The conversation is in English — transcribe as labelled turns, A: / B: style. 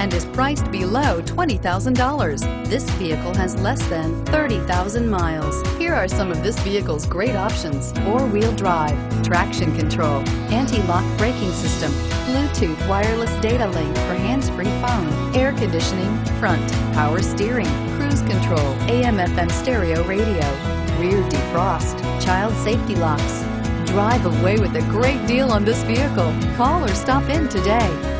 A: and is priced below $20,000. This vehicle has less than 30,000 miles. Here are some of this vehicle's great options. Four-wheel drive, traction control, anti-lock braking system, Bluetooth wireless data link for hands-free phone, air conditioning, front, power steering, cruise control, AM FM stereo radio, rear defrost, child safety locks. Drive away with a great deal on this vehicle. Call or stop in today.